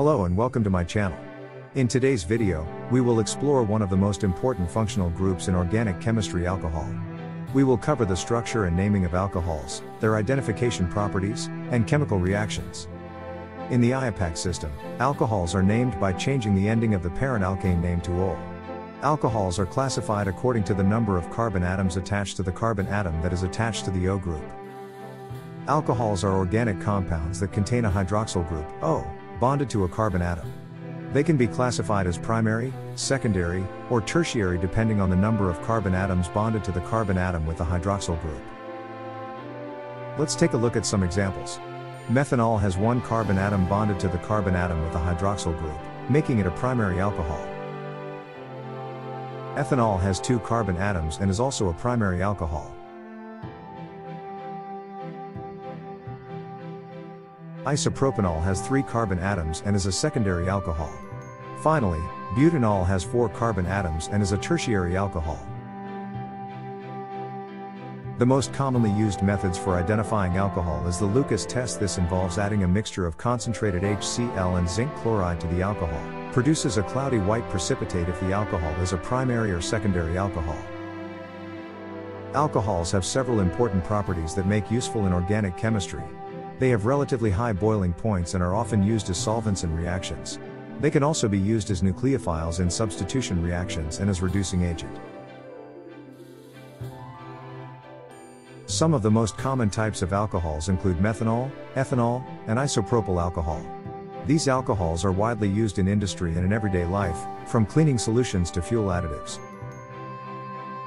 Hello and welcome to my channel. In today's video, we will explore one of the most important functional groups in organic chemistry alcohol. We will cover the structure and naming of alcohols, their identification properties, and chemical reactions. In the IUPAC system, alcohols are named by changing the ending of the parent alkane name to ol. Alcohols are classified according to the number of carbon atoms attached to the carbon atom that is attached to the O group. Alcohols are organic compounds that contain a hydroxyl group, O, bonded to a carbon atom. They can be classified as primary, secondary, or tertiary depending on the number of carbon atoms bonded to the carbon atom with the hydroxyl group. Let's take a look at some examples. Methanol has one carbon atom bonded to the carbon atom with the hydroxyl group, making it a primary alcohol. Ethanol has two carbon atoms and is also a primary alcohol. Isopropanol has three carbon atoms and is a secondary alcohol. Finally, butanol has four carbon atoms and is a tertiary alcohol. The most commonly used methods for identifying alcohol is the Lucas test. This involves adding a mixture of concentrated HCl and zinc chloride to the alcohol, produces a cloudy white precipitate if the alcohol is a primary or secondary alcohol. Alcohols have several important properties that make useful in organic chemistry, they have relatively high boiling points and are often used as solvents in reactions. They can also be used as nucleophiles in substitution reactions and as reducing agent. Some of the most common types of alcohols include methanol, ethanol, and isopropyl alcohol. These alcohols are widely used in industry and in everyday life, from cleaning solutions to fuel additives.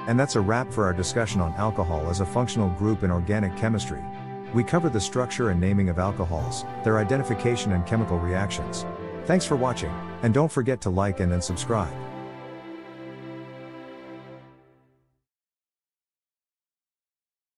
And that's a wrap for our discussion on alcohol as a functional group in organic chemistry. We cover the structure and naming of alcohols, their identification and chemical reactions. Thanks for watching, and don't forget to like and then subscribe.